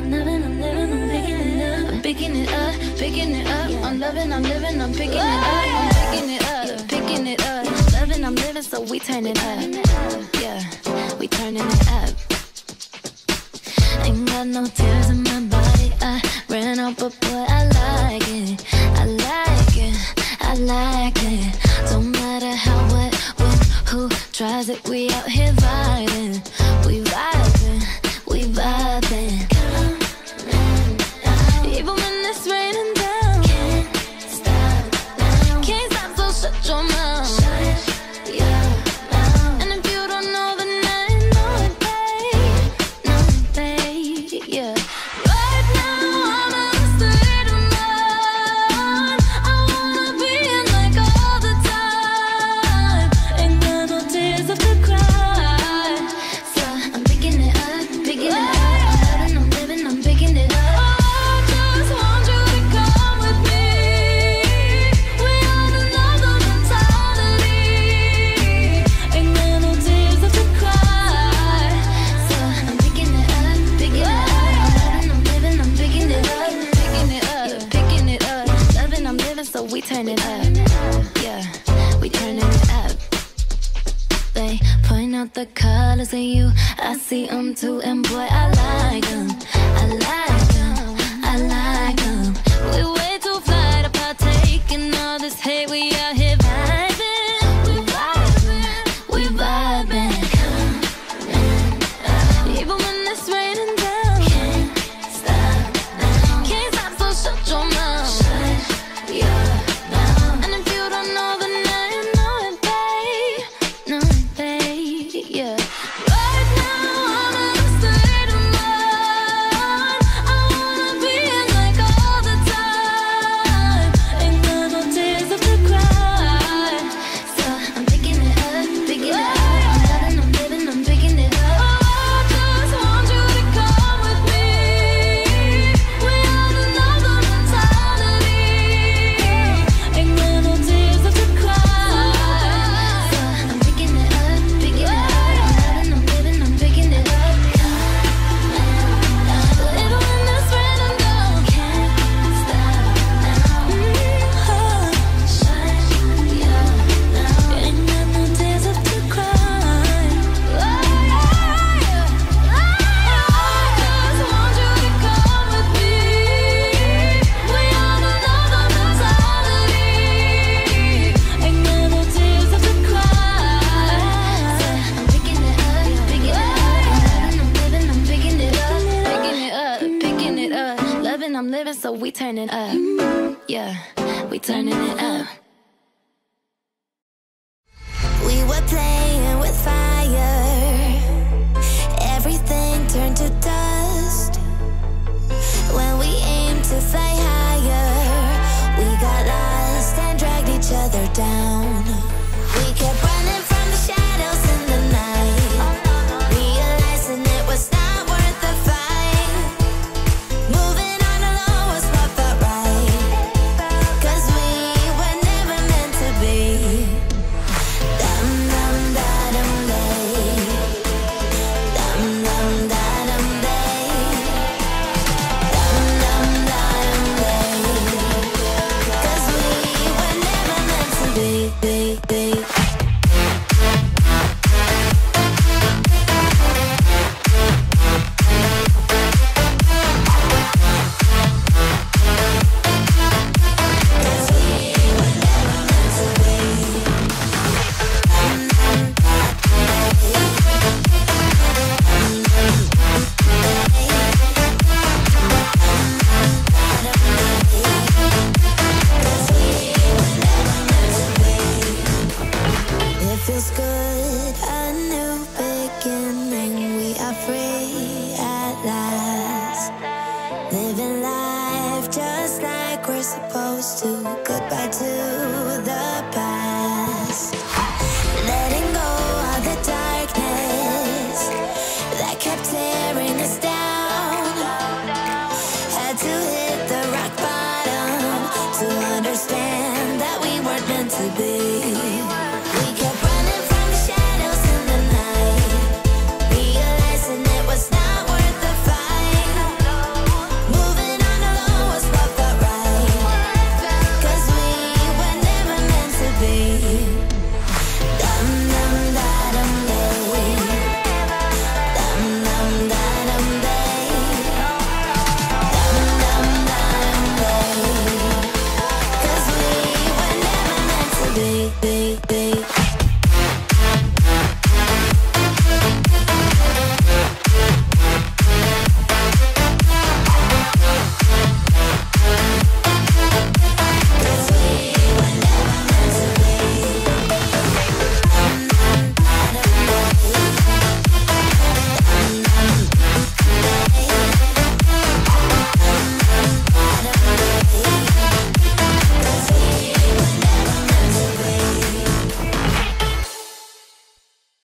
I'm loving, I'm living, I'm picking it up. Picking it up, picking it up. I'm loving, I'm living, I'm picking it up. Picking it up, picking it up. Loving, I'm living, so we turn up. Yeah, we turning it up. Ain't got no tears in my body. I ran out, but boy, I like it. I like it. I like it. Don't matter how, what, when, who tries it. We out here vibing. up. They point out the colors in you. I see them too, and boy, I like them. I like so we turning up. Yeah, we turning it up. Day, day. suppose.